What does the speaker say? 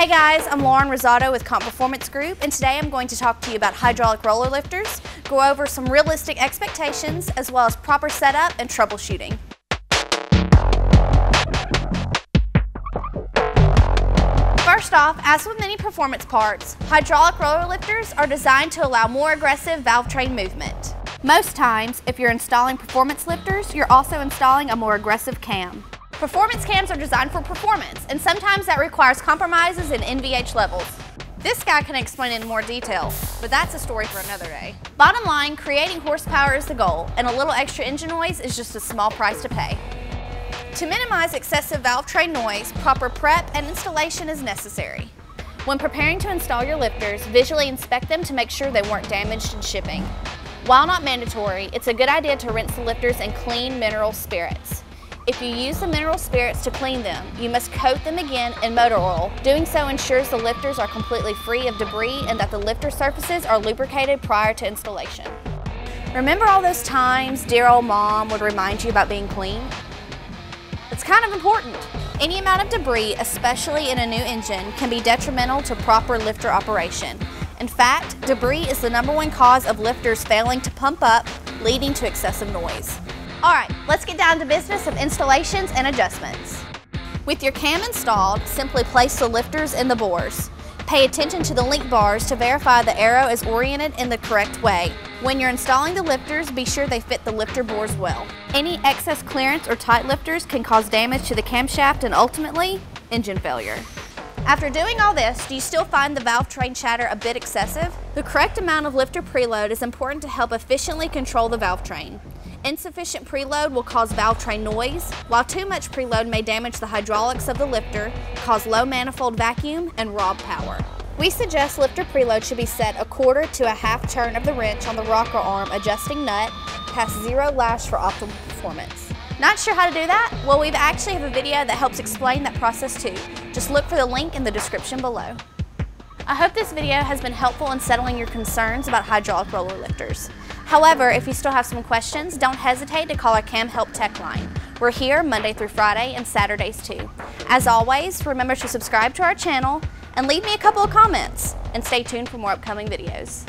Hey guys, I'm Lauren Rosado with Comp Performance Group, and today I'm going to talk to you about hydraulic roller lifters, go over some realistic expectations, as well as proper setup and troubleshooting. First off, as with many performance parts, hydraulic roller lifters are designed to allow more aggressive valve train movement. Most times, if you're installing performance lifters, you're also installing a more aggressive cam. Performance cams are designed for performance, and sometimes that requires compromises in NVH levels. This guy can explain in more detail, but that's a story for another day. Bottom line, creating horsepower is the goal, and a little extra engine noise is just a small price to pay. To minimize excessive valve train noise, proper prep and installation is necessary. When preparing to install your lifters, visually inspect them to make sure they weren't damaged in shipping. While not mandatory, it's a good idea to rinse the lifters in clean mineral spirits. If you use the mineral spirits to clean them, you must coat them again in motor oil. Doing so ensures the lifters are completely free of debris and that the lifter surfaces are lubricated prior to installation. Remember all those times dear old mom would remind you about being clean? It's kind of important. Any amount of debris, especially in a new engine, can be detrimental to proper lifter operation. In fact, debris is the number one cause of lifters failing to pump up, leading to excessive noise. All right, let's get down to business of installations and adjustments. With your cam installed, simply place the lifters in the bores. Pay attention to the link bars to verify the arrow is oriented in the correct way. When you're installing the lifters, be sure they fit the lifter bores well. Any excess clearance or tight lifters can cause damage to the camshaft and ultimately, engine failure. After doing all this, do you still find the valve train chatter a bit excessive? The correct amount of lifter preload is important to help efficiently control the valve train. Insufficient preload will cause valve train noise, while too much preload may damage the hydraulics of the lifter, cause low manifold vacuum, and rob power. We suggest lifter preload should be set a quarter to a half turn of the wrench on the rocker arm adjusting nut past zero lash for optimal performance. Not sure how to do that? Well, we actually have a video that helps explain that process too. Just look for the link in the description below. I hope this video has been helpful in settling your concerns about hydraulic roller lifters. However, if you still have some questions, don't hesitate to call our CAM Help Tech line. We're here Monday through Friday and Saturdays too. As always, remember to subscribe to our channel and leave me a couple of comments and stay tuned for more upcoming videos.